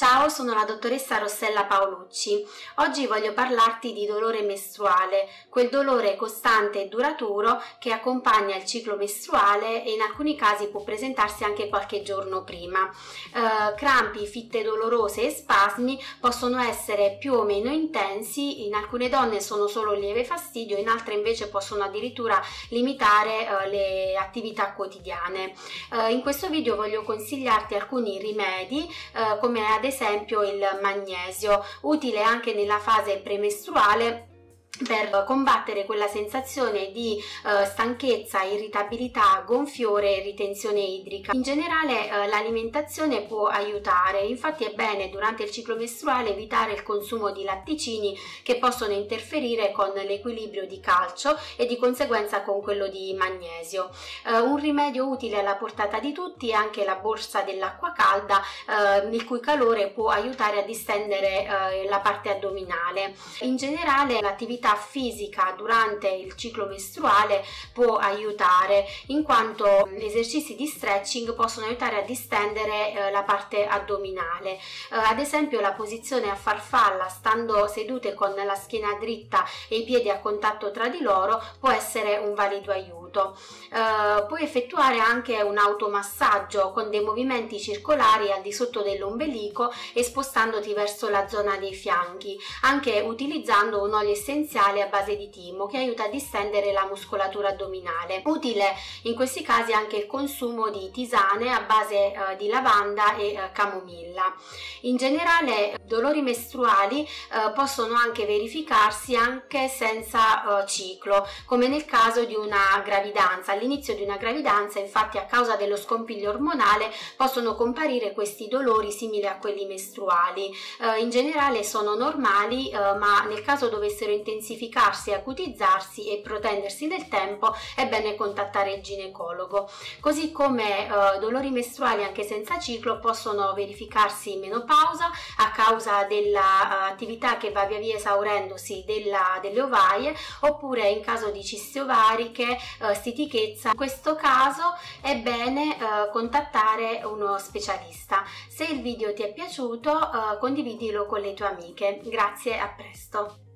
Ciao, sono la dottoressa Rossella Paolucci. Oggi voglio parlarti di dolore mestruale, quel dolore costante e duraturo che accompagna il ciclo mestruale e in alcuni casi può presentarsi anche qualche giorno prima. Eh, crampi, fitte dolorose e spasmi possono essere più o meno intensi, in alcune donne sono solo lieve fastidio, in altre invece possono addirittura limitare eh, le attività quotidiane. Eh, in questo video voglio consigliarti alcuni rimedi eh, come ad il magnesio, utile anche nella fase premestruale per combattere quella sensazione di uh, stanchezza, irritabilità, gonfiore e ritenzione idrica. In generale uh, l'alimentazione può aiutare, infatti è bene durante il ciclo mestruale evitare il consumo di latticini che possono interferire con l'equilibrio di calcio e di conseguenza con quello di magnesio. Uh, un rimedio utile alla portata di tutti è anche la borsa dell'acqua calda, il cui calore può aiutare a distendere la parte addominale. In generale l'attività l'attività fisica durante il ciclo mestruale può aiutare in quanto esercizi di stretching possono aiutare a distendere eh, la parte addominale. Eh, ad esempio la posizione a farfalla stando sedute con la schiena dritta e i piedi a contatto tra di loro può essere un valido aiuto eh, puoi effettuare anche un automassaggio con dei movimenti circolari al di sotto dell'ombelico e spostandoti verso la zona dei fianchi anche utilizzando un olio essenziale essenziale a base di timo che aiuta a distendere la muscolatura addominale. Utile in questi casi anche il consumo di tisane a base eh, di lavanda e eh, camomilla. In generale dolori mestruali eh, possono anche verificarsi anche senza eh, ciclo, come nel caso di una gravidanza. All'inizio di una gravidanza infatti a causa dello scompiglio ormonale possono comparire questi dolori simili a quelli mestruali. Eh, in generale sono normali eh, ma nel caso dovessero intensificarsi, acutizzarsi e protendersi nel tempo, è bene contattare il ginecologo. Così come eh, dolori mestruali anche senza ciclo possono verificarsi in menopausa a causa dell'attività uh, che va via via esaurendosi della, delle ovaie oppure in caso di cisti ovariche, uh, stitichezza. In questo caso è bene uh, contattare uno specialista. Se il video ti è piaciuto condividilo con le tue amiche. Grazie, a presto.